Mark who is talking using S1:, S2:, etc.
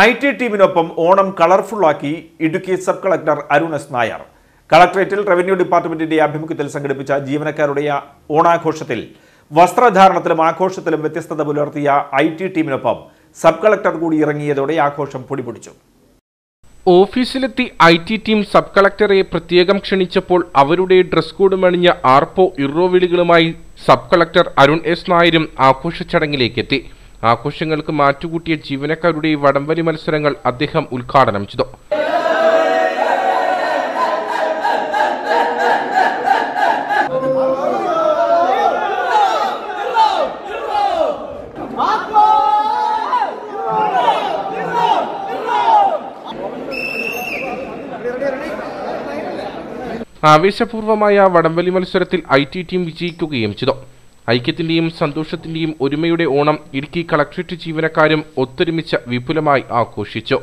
S1: I T ടീമിനൊപ്പം Onam കളർഫുള്ളാക്കി Idukki sub collector Arun S Nair. കളക്ടറേറ്റിൽ revenue ഡിപ്പാർട്ട്മെന്റിന്റെ ആഭിമുഖ്യത്തിൽ സംഘടിപ്പിച്ച ജീവനക്കാരുടെ ഓണാഘോഷത്തിൽ വസ്ത്രധാരണത്തിലും ആഘോഷത്തിലും വ്യത്യസ്തത പുലർത്തിയ ഐ ടി ടീമിനൊപ്പം സബ് കളക്ടർ കൂടി ഇറങ്ങിയതോടെ ആഘോഷം പൊടിപൊടിച്ചു.
S2: ഓഫീസിലെത്തി ഐ ടി ടീം സബ് കളക്ടറെ പ്രത്യേകം ക്ഷണിച്ചപ്പോൾ അവരുടെ ഡ്രസ് കോഡ് മണിഞ്ഞ ആർപ്പോ ഇറോവിളികളുമായി സബ് കളക്ടർ അരുൺ എസ് നായരും ആഘോഷ ചടങ്ങിലേക്കെത്തി. ആഘോഷങ്ങൾക്ക് മാറ്റുകൂട്ടിയ ജീവനക്കാരുടെ വടംവലി മത്സരങ്ങൾ അദ്ദേഹം ഉദ്ഘാടനം ചെയ്തു. ആവേശപൂർവമായ വടംവലി മത്സരത്തിൽ ഐ ടി ടീം വിജയിക്കുകയും ചെയ്തു. ഐക്യത്തിന്റെയും സന്തോഷത്തിന്റെയും ഒരുമയുടെ ഓണം ഇടുക്കി കളക്ട്രേറ്റ് ജീവനക്കാരും ഒത്തൊരുമിച്ച് വിപുലമായി ആഘോഷിച്ചു.